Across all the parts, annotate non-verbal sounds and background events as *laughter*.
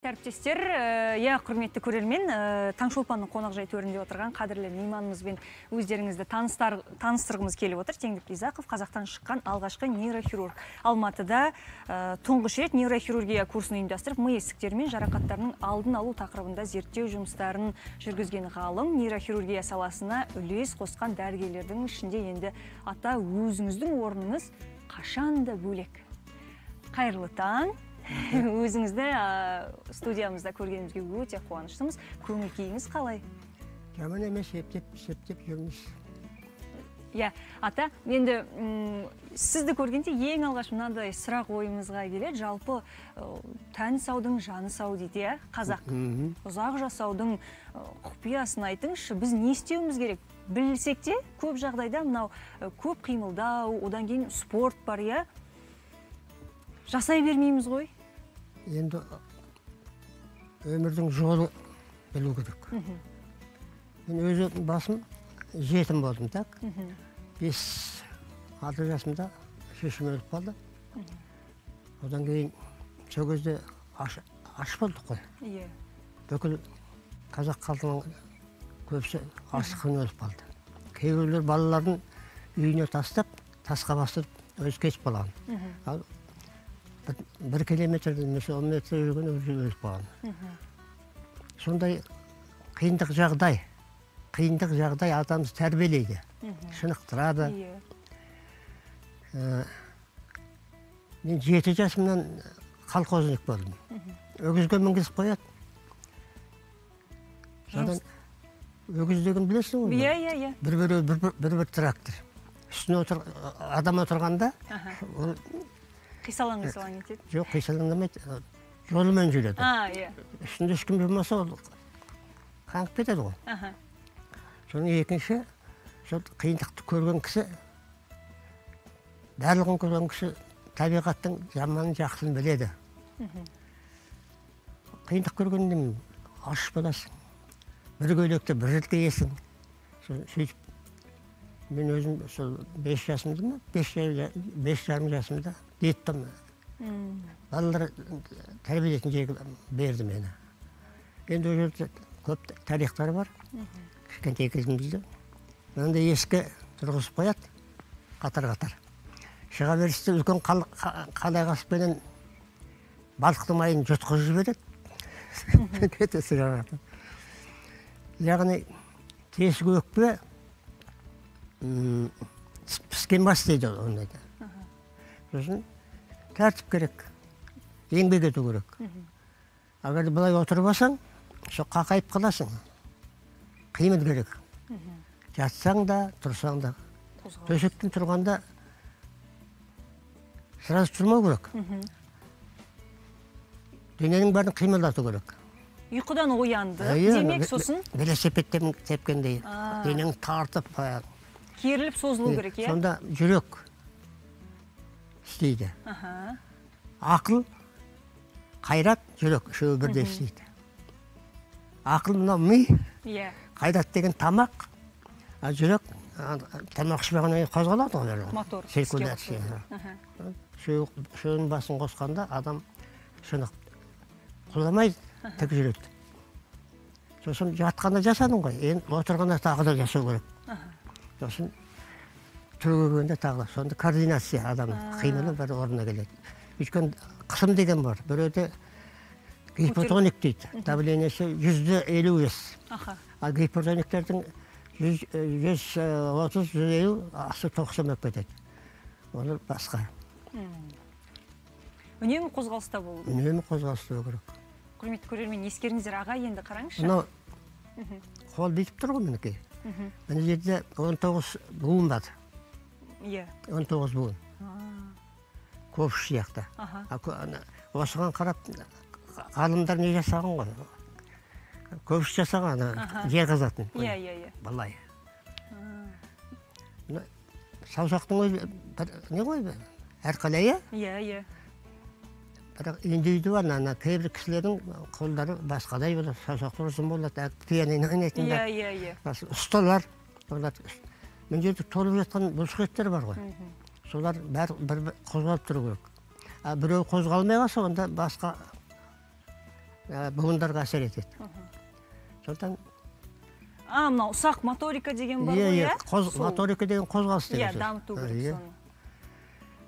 әріптестер иә құрметті көрермен таңшолпанның қонақжай төрінде отырған қадірлі мейманымызбен өздеріңізді таныстырғымыз келіп отыр. Теңдік исақов қазақтан шыққан алғашқы нейрохирург. Алматыда ә, тұңғыш рет нейрохирургия курсын ұйымдастырып ми ісіктері мен жарақаттарының алдын алу тақырыбында зерттеу жұмыстарын жүргізген ғалым. Нейрохирургия саласына үлес қосқан дәрігерлердің ішінде енді ата өзіңіздің орныңыз қашанда бөлек. Қайырлы таң. *laughs* өзіңізді ә, студиямызда көргенімізге өте қуаныштымыз. Көңіл күйіңіз қалай? Жаман емес ептеп септеп жүрміз. Иә ата енді сізді көргенде ең алғаш мынандай сұрақ ойымызға келеді. Жалпы ә, тән саудың жаны сау дейді иә қазақ. Ұзақ жасаудың құпиясын айтыңызшы біз не істеуіміз керек? Білсек те көп жағдайда мынау көп қимылдау одан кейін спорт бар иә. Жасай бермейміз ғой. Енді өмірдің жолы білу керек. Мен өзі басым жетім болдым так бес алты жасымда шешем өліп қалды. Одан кейін сол кезде аш, аш болдық қой. Иә. Бүкіл қазақ халқының көбісі аштықтан өліп қалды. Кейбіреулер балаларын үйіне тастап тасқа бастырып өзі кетіп қалған ал бір, бір километр немесе он метр жүрген өзі өліп қалған сондай қиындық жағдай қиындық жағдай адамды тәрбиелейді шынықтырады. Ә, мен жеті жасымнан колхозник болдым. Өгізге мінгізіп қояды. Содан өгіз деген білесің ғой? Иә иә иә. Бір бір бір бір, трактор. Үстіне отыр адам отырғанда ол қисалаң қисалаң етеді жоқ қисалаңдамайды жолымен жүреді. А иә. Үстінде ешкім жүрмаса ол қаңғып кетеді ғой. Соның екінші сол қиындықты көрген кісі барлығын көрген кісі табиғаттың жаманын жақсысын біледі. Қиындық көргенде аш боласың бір көйлекті бір рет киесің сөйтіп мен өзім сол бес жасымда ма бес, бес жарым жасымда деттім М, балалар тәрбиелейтін жерге берді мені енді ол жерде көп тарихтар бар кішкентай кезімізде мынандай ескі тұрғызып қояды қатар қатар шыға берісте үлкен қал- қа- қалай қасықпенен балықтың майын жұтқызып жібереді яғни тесік өкпе піскен бас дейді ол ондайда сосын тәртіп керек еңбек ету керек. Егер былай отырып алсаң сол қақайып қаласың. Қимыл керек. Жатсаң да тұрсаң да. Төсектен тұрғанда сразу тұрмау керек. Дененің бәрін қимылдату керек. Ұйқыдан оянды. Демек сосын? велосипед тем- тепкендей денең тартып керіліп созылу керек иә? сонда жүрек істейді аха ақыл қайрат жүрек үшеуі бірдей істейді ақыл мынау ми иә қайрат деген тамақ а жүрек тамақ ішпегеннен кейін қозғалады ғой. Мотор циркуляция үшеуінің басын қосқанда адам шынық құламай тік жүреді сосын жатқанда жасадың ғой енді отырғанда тағы да жасау керек сосын түрегелгенде тағы да сонда координация адамның қимылы бір орнына келеді. Өйткені қысым деген бар біреуде гипотоник дейді давлениесі жүзде елу бес ал гипотониктердің жүз жүз отыз жүз елу асты тоқсан болып кетеді. Олар басқа. Үнемі қозғалыста болу керек. Үнемі қозғалыс болу керек. Құрметті көрермен ескеріңіздер аға енді қараңызшы. Мынау қол бүйтіп тұр ғой мінекей. Мына жерде он тоғыз буын бар. Иә. он тоғыз буын. Ковш сияқты. Осыған қарап ғалымдар не жасаған ғой? Ковш жасаған ана жер қазатын. Иә иә иә. Былай. Саусақтың өзі бір не ғой әрқалай иә? Иә иә. Бірақ индивидуально ана кейбір кісілердің қолдары басқадай болады саусақтары ұзын болады пианино иә ойнайтындар иә. Иә ұсталар олар мына жерде толып жатқан бұлшықеттер бар ғой. Солар бәрі бір қозғалып тұру керек. А біреу қозғалмай қалса онда басқа ә, буындарға әсер етеді. Сондықтан а мынау ұсақ моторика деген бар ғой иә? моторика деген қозғалыс деген иә дамыту керек соны.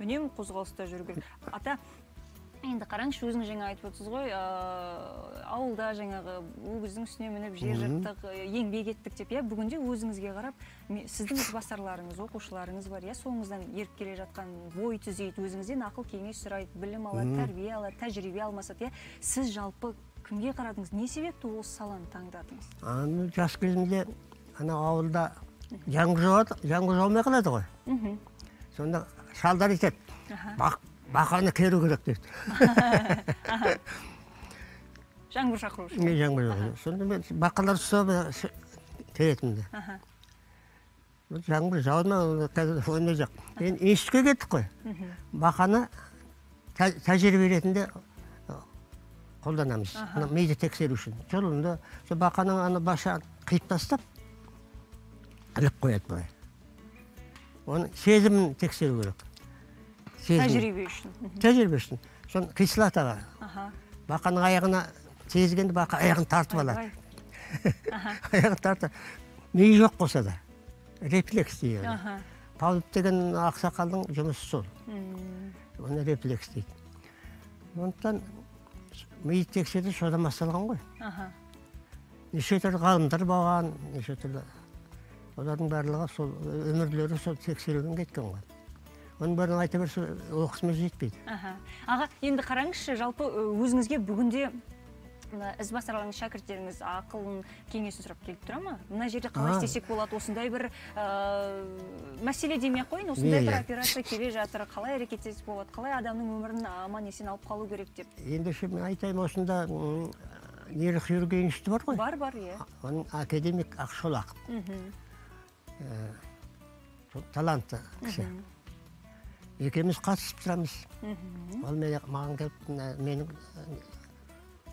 Үнемі қозғалыста жүру керек. Ата енді қараңызшы өзіңіз жаңа айтып отырсыз ғой ыыы, ауылда жаңағы өгіздің үстіне мініп жер жырттық э, еңбек еттік деп иә бүгінде өзіңізге қарап сіздің ізбасарларыңыз оқушыларыңыз бар иә соңыңыздан еріп келе жатқан бой түзейді өзіңізден ақыл кеңес сұрайды білім алады тәрбие алады тәжірибе алмасады иә. Сіз жалпы кімге қарадыңыз? Не себепті осы саланы таңдадыңыз? Аны жас кезімде ана ауылда жаңбыр жауады жаңбыр жаумай қалады ғой. Мхм сонда шалдар айтады. «Бақ- бақаны керу керек дейді жаңбыр шақыру үшін не жаңбыр сонда мен бақалар ұстап теретінмін жаңбыр жауды ма қазір ондай жоқ енді институтқа кеттік қой бақаны тә- тәжірибе ретінде қолданамыз миды тексеру үшін жұлынды сол бақаның ана башын қиып тастап іліп қояды былай оны сезімін тексеру керек. Тәжірибе үшін. Тәжірибе үшін. Соны қисылатаға аха. Бақаның аяғына тиезгенде бақа аяғын тартып алады. *laughs* аяғын тартып ми жоқ болса да. Рефлекс дейді павлов деген ақсақалдың жұмысы сол. Оны рефлекс дейді. Сондықтан миды тексеру содан басталған ғой. Неше түрлі ғалымдар болған неше түрлі олардың барлығы сол өмірлері сол тексеруден кеткен ғой. Оның бәрін айта берсе оқысымыз жетпейді. Аха. Аға енді қараңызшы жалпы өзіңізге бүгінде мына ізбасарларыңыз шәкірттеріңіз ақылын кеңесін сұрап келіп тұра ма? Мына жерде қалай істесек болады? Осындай бір ә, мәселе демей ақ қояйын осындай бір операция келе жатыр. Қалай әрекеттесек болады? Қалай адамның өмірін аман есен алып қалу керек деп? Ендеше мен айтайын осында нейрохирургия институты бар ғой. Бар бар иә. Оның академик ақшолақов. Мхм, сол талантты кісі. Екеуміз қатысып тұрамыз. Ол маған келіп менің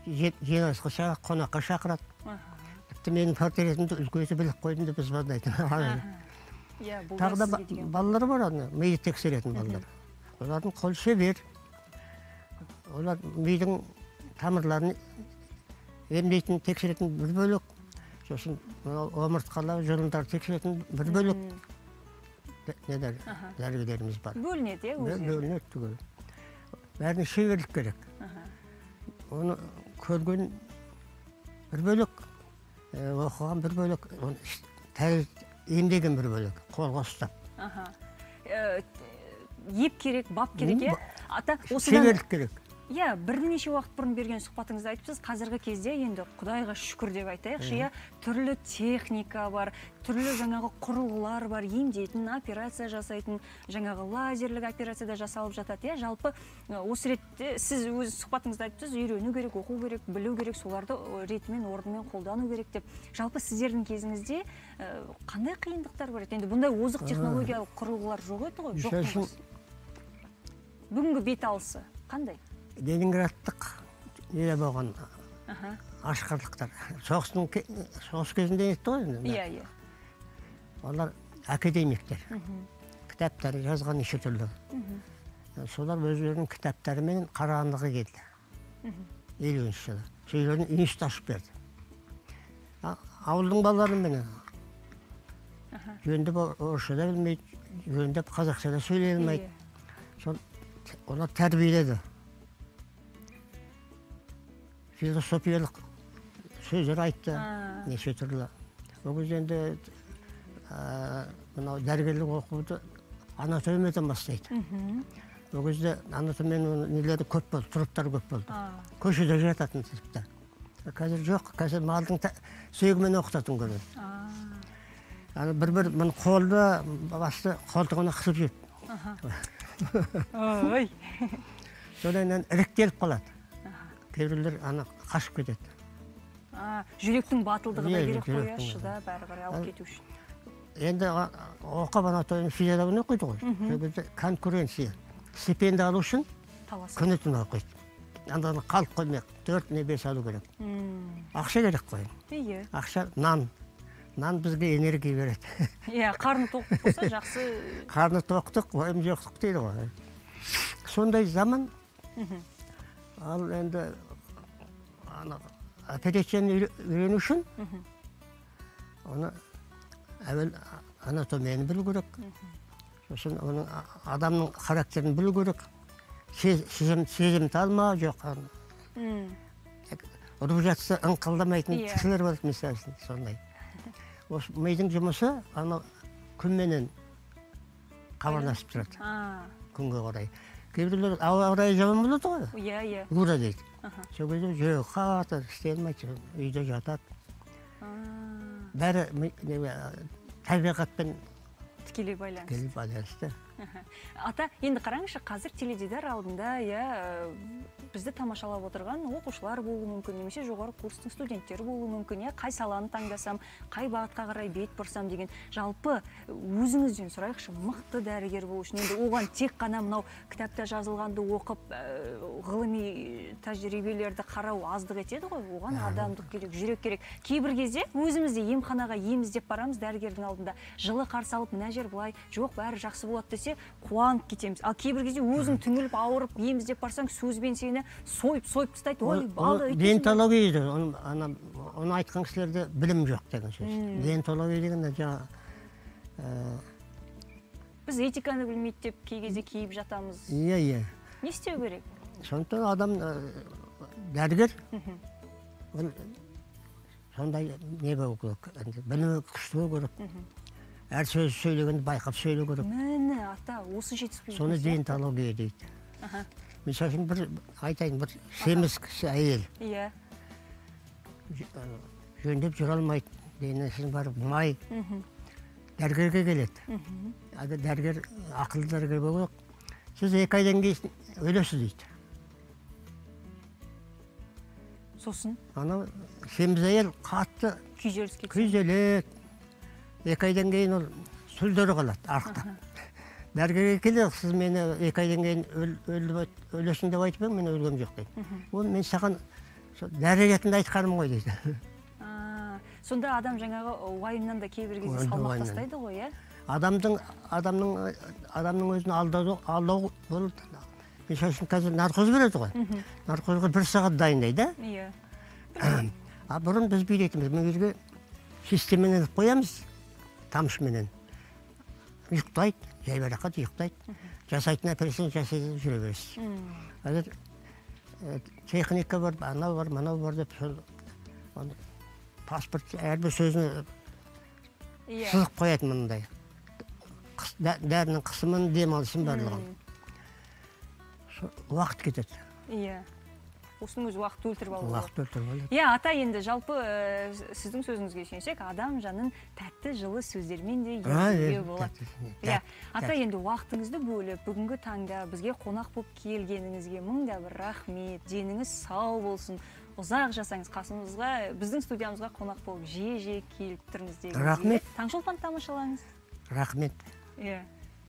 жиналысқа қонаққа шақырады. Тіпті менің портретімді үлкейтіп біліп қойдым деп звондайды иә тағы да балалар бар ана миды тексеретін балалар. Олардың қолы шебер. Олар мидың тамырларын емдейтін тексеретін бір бөлек. Сосын мынау омыртқалау жұлындарды тексеретін бір бөлек. Нелер дәрігерлеріміз бар бөлінеді иә өздері бөлінеді түгел бәріне шеберлік керек оны көрген бір бөлек оқыған бір бөлек емдеген бір бөлек қолға ұстап еп керек бап керек иә ата осыдан шеберлік керек иә бірнеше уақыт бұрын берген сұхбатыңызда айтыпсыз қазіргі кезде енді құдайға шүкір деп айтайықшы иә. Түрлі техника бар түрлі жаңағы құрылғылар бар емдейтін операция жасайтын жаңағы лазерлік операция да жасалып жатады иә. Жалпы осы ретте сіз өз сұхбатыңызда айттыңыз үйрену керек оқу керек білу керек соларды ретімен орнымен қолдану керек деп. Жалпы сіздердің кезіңізде қандай қиындықтар бар еді? Енді бұндай озық технологиялық құрылғылар жоқ еді ғой жоқ бүгінгі бет алысы қандай? Ленинградтық неде болған ашқарлықтар соғыстың соғыс кезінде нетті ғой енді иә иә. Олар академиктер. Кітаптар жазған неше түрлі солар өздерінің кітаптарымен қарағандыға келді елуінші жылы. Сол жерден институт ашып берді ауылдың балаларыменен жөндеп о- орысша да білмейді жөндеп қазақша да сөйлей алмайды Иә. сол олар тәрбиеледі. Философиялық сөздер айтты. Неше түрлі. Ол кезде енді мынау дәрігерлік оқуды анатомиядан бастайды. Ол кезде анатомияның нелері көп болды труптар көп болды. Көшеде жататын тіпті қазір жоқ қазір малдың сүйегімен оқытатын көреді ана бір бір мына қолды басты қолтығына қысып жеп. Ой. *laughs* Содан іріктеліп қалады. Кейбіреулер ана қашып кетеді. Жүректің батылдығы да Иә, керек қой иә жүректің шыдап әрі қарай алып кету үшін. Енді оқып анатомия физиологияны оқиды ғой? Сол кезде конкуренция. Стипендия алу үшін талас. күні түні оқиды анданы қалып қоймай төрт не бес алу керек. Ақша керек қой. Иә ақша нан. Нан бізге энергия береді. *laughs* Иә қарны тоқ болса жақсы. Қарны тоқтық ойым жоқтық дейді ғой. Сондай заман ал енді ана операцияны үйре- үйрену үшін оны әуел анатомияны білу керек сосын оның адамның характерін білу керек Се- сезім сезімтал ма жоқ ұрып жатса ыңқылдамайтын кісілер бар мысалы үшін сондай осы мидың жұмысы ана күнменен хабарласып тұрады күнге қарай кейбіреулер ауа райы жаман болады ғой иә иә ура дейді сол кезде жүрегі қатты істей алмайды үйде жатады бәрі табиғатпен тікелей байланысты тікелей байланысты. *laughs* ата енді қараңызшы қазір теледидар алдында иә бізді тамашалап отырған оқушылар болуы мүмкін немесе жоғары курстың студенттері болуы мүмкін иә қай саланы таңдасам қай бағытқа қарай бет бұрсам деген. Жалпы өзіңізден сұрайықшы мықты дәрігер болу үшін енді оған тек қана мынау кітапта жазылғанды оқып ә, ғылыми тәжірибелерді қарау аздық етеді ғой. Оған адамдық керек жүрек керек. Кейбір кезде өзіміз де емханаға ем іздеп барамыз дәрігердің алдында. Жылы қарсы алып мына жер былай жоқ бәрі жақсы болады десе қуанып кетеміз. Ал кейбір кезде өзің түңіліп ауырып ем іздеп барсаң сөзбен сені сойып сойып тастайды. Ой балды өйтесің бе?» дентология дейді. Оны ана оны айтқан кісілерде білім жоқ деген сөз. Дентология деген жаңа ә, біз этиканы білмейді деп кей кезде киіп жатамыз. Иә иә. Не істеу керек? Сондықтан адам ә, дәрігер ол сондай не болу керек? Білімі күшті болу керек. Әр сөз сөйлегенді байқап сөйлеу керек. Міне ата осы жетіспеу соны дентология дейді. Мысалы үшін бір айтайын бір семіз кісі әйел. Иә. Ә, жөндеп жүре алмайды. Денесінің бәрі май дәрігерге келеді. Әлгі дәрігер ақылды дәрігер болу керек. Сіз екі айдан кейін өлесіз дейді. Сосын? Анау семіз әйел қатты күйзеліске күйзеледі. Екі айдан кейін ол сүлдері қалады арықтап дәрігерге келеді сіз мені екі айдан кейін өлесің деп айтып едім мен өлгем жоқ дейді ол мен саған сол дәрі ретінде айтқаным ғой дейді сонда адам жаңағы уайымнан да кейбір кезде салмақ тастайды ғой иә? Адамдың адамның адамның өзін алдау алдау болды мысалы үшін қазір наркоз береді ғой. Наркозға бір сағат дайындайды. Иә. А бұрын біз бүйтетінбіз мына жерге системамен іліп қоямыз. Тамшыменен ұйықтайды жайбарақат ұйықтайды жасайтын операцияны жасай жүре бересіз. Қазір ә, техника бар анау бар мынау бар деп сол паспорт әрбір сөзіне иә. сызып Қыс- дә- дәрінің қысымын демалысын барлығын. Уақыт кетеді. Иә. Осының өзі уақыт өлтіріп алу уақыт өлтіріп алады иә ата енді жалпы ә, сіздің сөзіңізге сүйенсек адам жанын тәтті жылы сөздермен де иә, болады. иә ата енді уақытыңызды бөліп бүгінгі таңда бізге қонақ болып келгеніңізге мың да бір рахмет. Деніңіз сау болсын. Ұзақ жасаңыз. Қасымызға біздің студиямызға қонақ болып жиі жиі келіп тұрыңыз дегім Рахмет. келеді. таңшолпан тамашалаңыз. Рахмет. Иә.